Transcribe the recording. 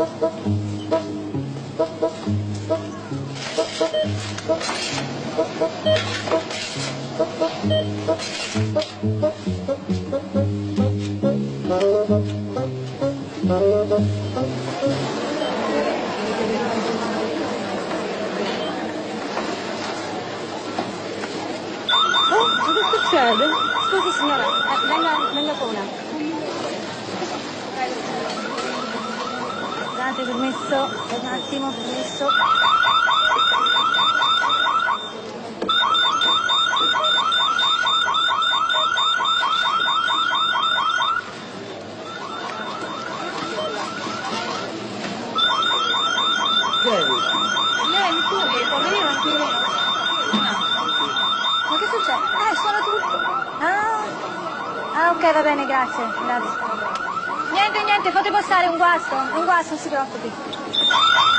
啊！这是谁的？这是谁的？来来个来个狗粮。Scusate, permesso, un attimo, permesso. Vieni tu, poverino, anche lei. Ok, va bene, grazie, grazie. Niente, niente, fate passare un guasto, un guasto, non si preoccupi.